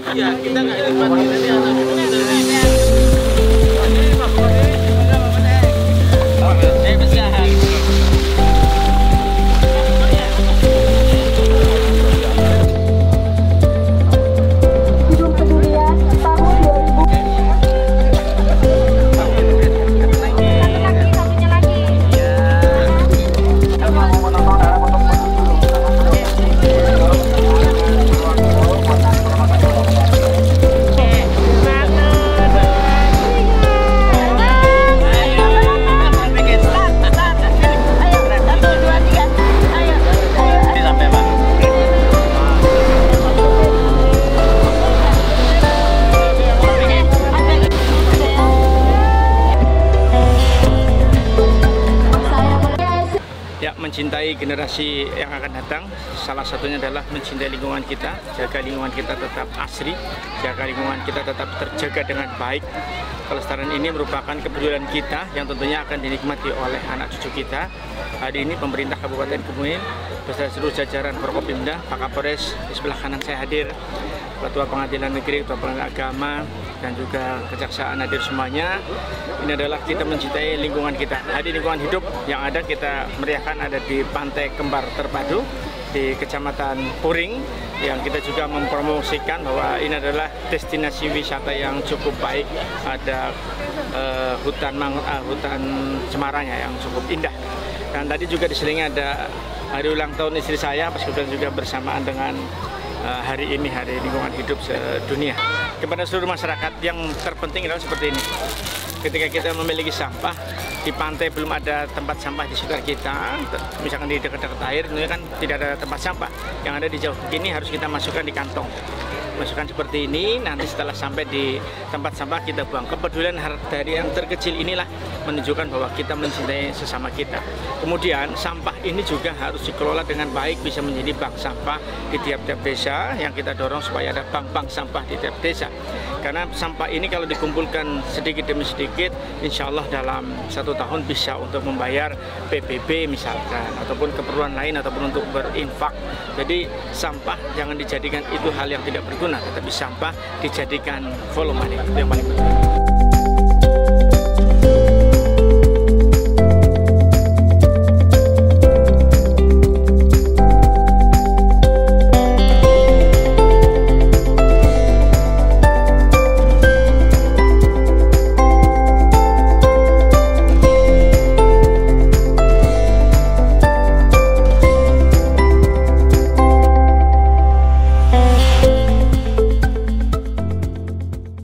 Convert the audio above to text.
Iya, kita nggak nikmatin ini anak. Mencintai generasi yang akan datang, salah satunya adalah mencintai lingkungan kita, jaga lingkungan kita tetap asri, jaga lingkungan kita tetap terjaga dengan baik. Kelestarian ini merupakan kepedulian kita yang tentunya akan dinikmati oleh anak cucu kita. Hari ini pemerintah Kabupaten Kebumen beserta seluruh jajaran Forkopimda, Pak Kapolres, di sebelah kanan saya hadir, Ketua Pengadilan Negeri, Ketua Pengadilan Agama, dan juga Kejaksaan hadir semuanya. Ini adalah kita mencintai lingkungan kita. Hari lingkungan hidup yang ada kita meriahkan ada di Pantai Kembar Terpadu di Kecamatan Puring yang kita juga mempromosikan bahwa ini adalah destinasi wisata yang cukup baik. Ada eh, hutan mang- eh, hutan cemaranya yang cukup indah. Dan tadi juga di selingi ada hari ulang tahun istri saya, kebetulan juga bersamaan dengan eh, hari ini hari lingkungan hidup sedunia. Kepada seluruh masyarakat yang terpenting adalah seperti ini. Ketika kita memiliki sampah di pantai belum ada tempat sampah di sekitar kita, misalkan di dekat-dekat air, tentunya kan tidak ada tempat sampah. Yang ada di jauh begini harus kita masukkan di kantong. Masukkan seperti ini, nanti setelah sampai di tempat sampah kita buang. Kepedulian dari yang terkecil inilah menunjukkan bahwa kita mencintai sesama kita. Kemudian sampah ini juga harus dikelola dengan baik, bisa menjadi bank sampah di tiap-tiap desa yang kita dorong supaya ada bank-bank sampah di tiap desa. Karena sampah ini kalau dikumpulkan sedikit demi sedikit, insya Allah dalam satu tahun bisa untuk membayar PBB misalkan, ataupun keperluan lain, ataupun untuk berinfak. Jadi sampah jangan dijadikan itu hal yang tidak berguna, tetapi sampah dijadikan volume itu yang paling penting.